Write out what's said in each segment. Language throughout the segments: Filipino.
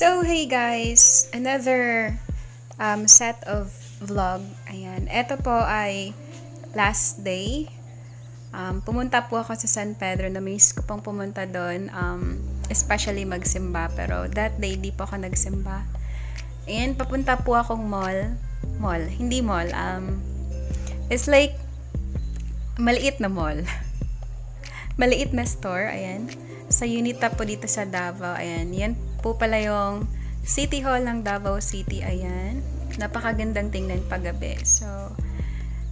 So, hey guys! Another um, set of vlog. Ayan. Ito po ay last day. Um, pumunta po ako sa San Pedro. Na-miss ko pong pumunta doon. Um, especially magsimba. Pero that day, di po ako nagsimba. Ayan, papunta po akong mall. Mall. Hindi mall. Um, it's like maliit na mall. maliit na store. Ayan. Sa Unita po dito sa Davao. Ayan. Yan po pala yung City Hall ng Davao City. Ayan. Napakagandang tingnan paggabi. So,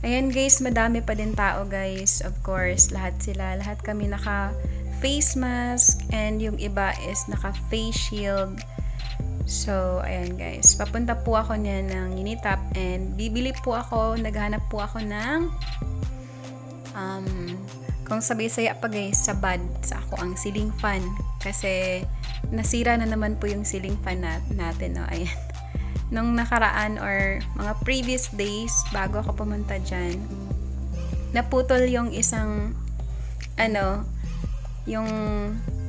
ayan guys, madami pa din tao guys. Of course, lahat sila. Lahat kami naka face mask and yung iba is naka face shield. So, ayan guys. Papunta po ako niya ng Unitap and bibili po ako, naghanap po ako ng um, kung sabay saya pa guys, sa bad sa ako ang ceiling fan. Kasi, nasira na naman po yung ceiling fan nat natin, no? Ayan. Nung nakaraan or mga previous days, bago ako pumunta dyan, naputol yung isang, ano, yung,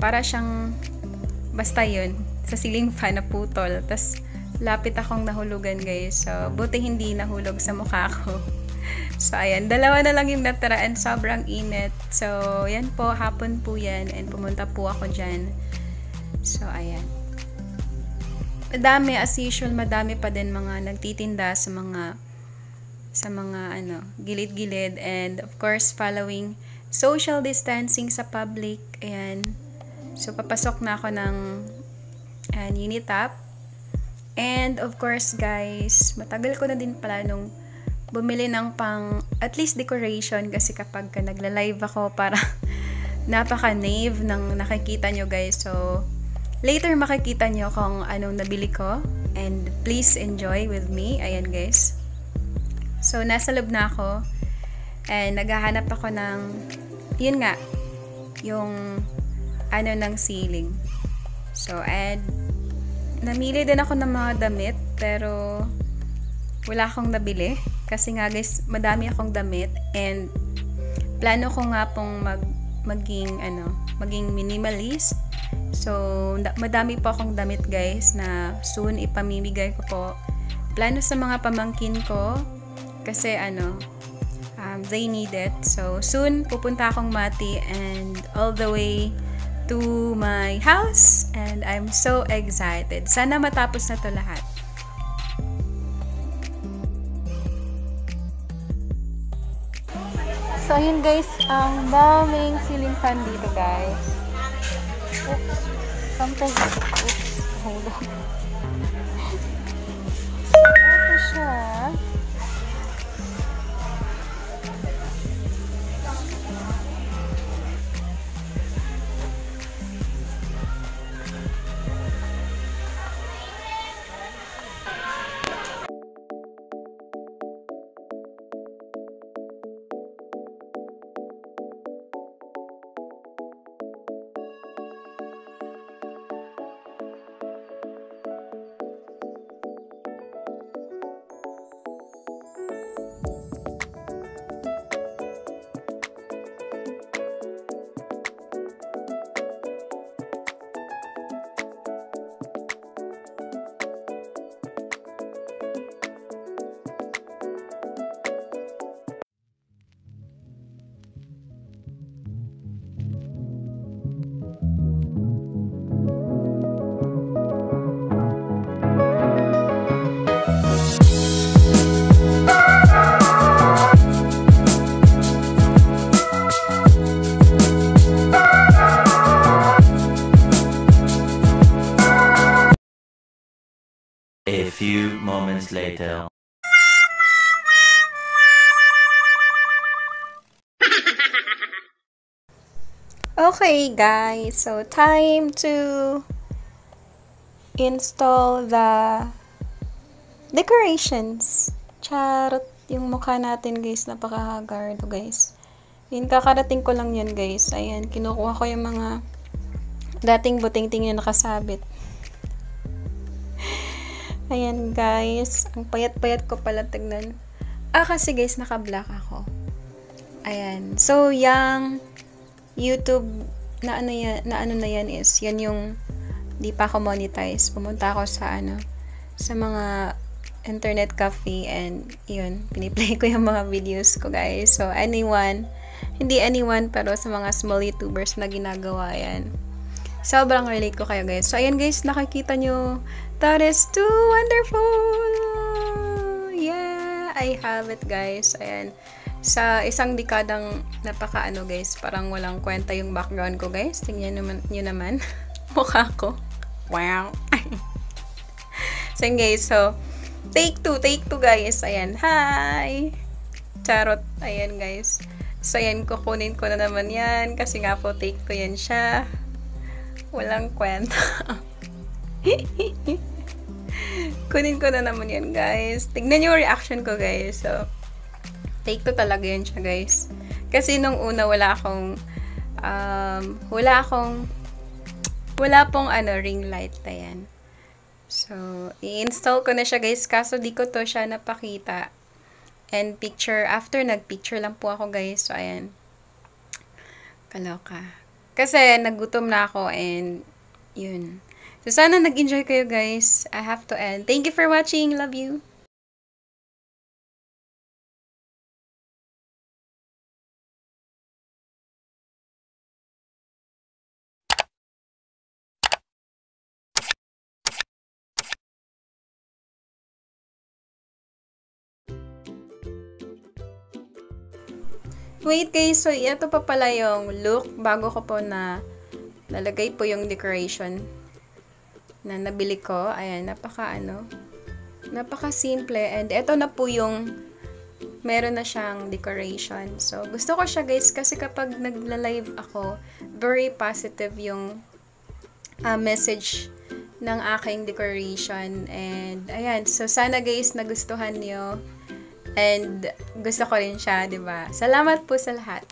para siyang, basta yun, sa ceiling fan naputol. Tapos, lapit akong nahulugan guys. So, buti hindi nahulog sa mukha ko. So, ayan. Dalawa na lang yung natira and sobrang init. So, yan po. Hapon po yan. And pumunta po ako dyan. So, ayan. Madami, as usual, madami pa din mga nagtitinda sa mga sa mga ano, gilid-gilid and of course following social distancing sa public. Ayan. So, papasok na ako ng and Unitap. And of course, guys, matagal ko na din pala nung bumili ng pang at least decoration kasi kapag ka nagla-live ako para napaka-nave ng nakikita nyo guys. So, later makikita nyo kung anong nabili ko. And please enjoy with me. Ayan guys. So, nasa loob na ako. And naghahanap ako ng, yun nga, yung ano ng ceiling. So, and namili din ako ng mga damit pero wala akong nabili kasi nga guys, madami akong damit and plano ko nga pong mag maging ano, maging minimalist. So, madami po akong damit guys na soon ipamimigay ko po. Plano sa mga pamangkin ko kasi ano, um, they need it. So, soon pupunta akong Mati and all the way to my house and I'm so excited. Sana matapos na to lahat. So, ayun guys, ang daming ceiling fan dito guys. Oops. Something. Oops. Hold on. Ito siya. A few moments later. Okay, guys. So, time to install the decorations. Charot. Yung mukha natin, guys. Napakahagardo, guys. Yun, kakarating ko lang yun, guys. Ayan, kinukuha ko yung mga dating buting-ting na nakasabit. Ayan, guys. Ang payat-payat ko pala tignan. Ah, kasi guys, naka-black ako. Ayan. So, yung YouTube na ano, yan, na ano na yan is, yan yung di pa ako monetize, pumunta ako sa ano, sa mga internet cafe and yun, piniplay ko yung mga videos ko guys. So anyone, hindi anyone pero sa mga small YouTubers na ginagawa yan. Sobrang relate ko kayo guys. So ayan guys, nakikita nyo, that is too wonderful! Yeah, I have it guys. Ayan. Sa isang dekadang napaka ano guys, parang walang kwenta yung background ko guys. Tingnan naman, nyo naman. Mukha ko. Wow. so yun guys, so Take two, take two guys. Ayan, hi! Charot. Ayan guys. So ayan, kukunin ko na naman yan. Kasi nga po, take ko yan siya. Walang kwenta. Kunin ko na naman yan guys. Tignan yung reaction ko guys. So, take two talaga yan siya guys. Kasi nung una, wala akong um, wala akong wala pong ano, ring light na yan. So, i-install ko na siya guys, kaso di ko to siya napakita. And picture, after nag-picture lang po ako guys, so ayan. Kaloka. Kasi nagutom na ako and yun. So, sana nag-enjoy kayo guys. I have to end. Thank you for watching. Love you. Wait guys, so ito pa pala yung look bago ko po na nalagay po yung decoration na nabili ko. Ayan, napaka ano, napaka simple and ito na po yung meron na siyang decoration. So, gusto ko siya guys kasi kapag nagla-live ako, very positive yung uh, message ng aking decoration. And, ayan. So, sana guys, nagustuhan niyo. And, gusto ko rin siya, 'di ba? Salamat po sa lahat.